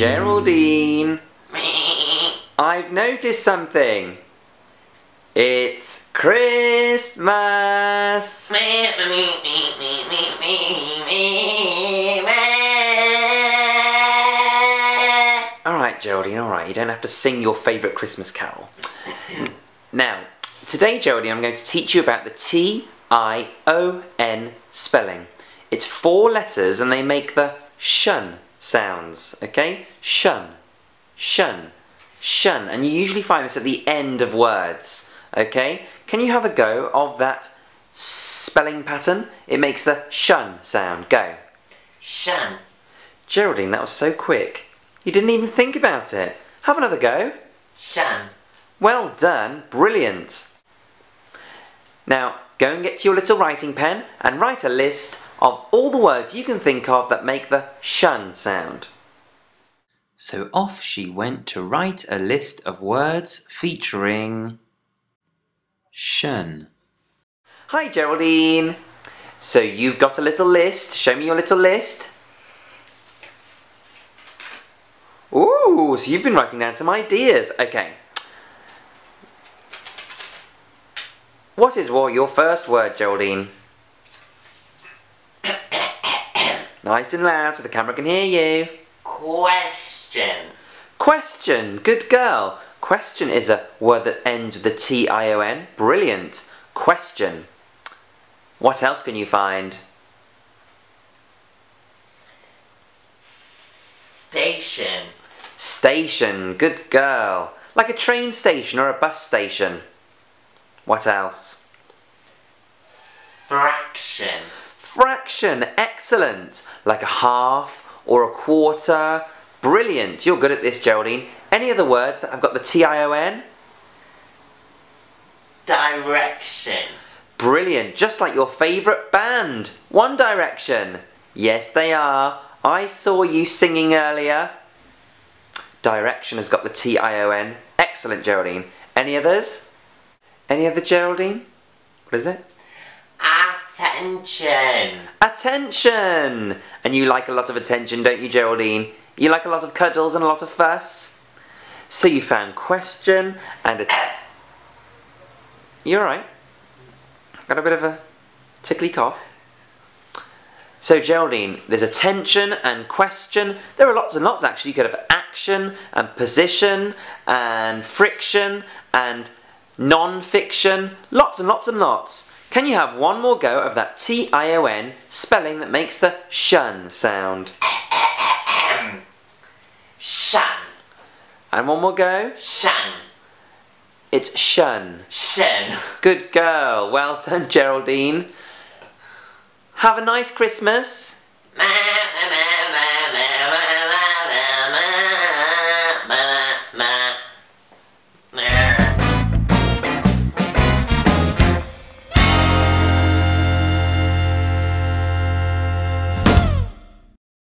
Geraldine. I've noticed something. It's Christmas. Alright, Geraldine, alright. You don't have to sing your favourite Christmas carol. now, today, Geraldine, I'm going to teach you about the T-I-O-N spelling. It's four letters and they make the shun sounds, okay? Shun, shun, shun. And you usually find this at the end of words, okay? Can you have a go of that spelling pattern? It makes the shun sound. Go. Shun. Geraldine, that was so quick. You didn't even think about it. Have another go. Shun. Well done. Brilliant. Now, go and get your little writing pen and write a list of all the words you can think of that make the shun sound. So off she went to write a list of words featuring shun. Hi Geraldine. So you've got a little list. Show me your little list. Ooh, so you've been writing down some ideas. Okay. What is what your first word, Geraldine? Nice and loud so the camera can hear you. Question. Question. Good girl. Question is a word that ends with the T-I-O-N. Brilliant. Question. What else can you find? Station. Station. Good girl. Like a train station or a bus station. What else? Fraction. Fraction. Excellent. Like a half or a quarter. Brilliant. You're good at this, Geraldine. Any other words that I've got the T-I-O-N? Direction. Brilliant. Just like your favourite band. One Direction. Yes, they are. I saw you singing earlier. Direction has got the T-I-O-N. Excellent, Geraldine. Any others? Any other Geraldine? What is it? Attention. Attention! And you like a lot of attention, don't you, Geraldine? You like a lot of cuddles and a lot of fuss? So you found question and a... You alright? Got a bit of a tickly cough? So Geraldine, there's attention and question. There are lots and lots actually. You could have action and position and friction and non-fiction. Lots and lots and lots. Can you have one more go of that T-I-O-N spelling that makes the shun sound? Shun. And one more go. Shun. It's shun. Shun. Good girl. Well done, Geraldine. Have a nice Christmas.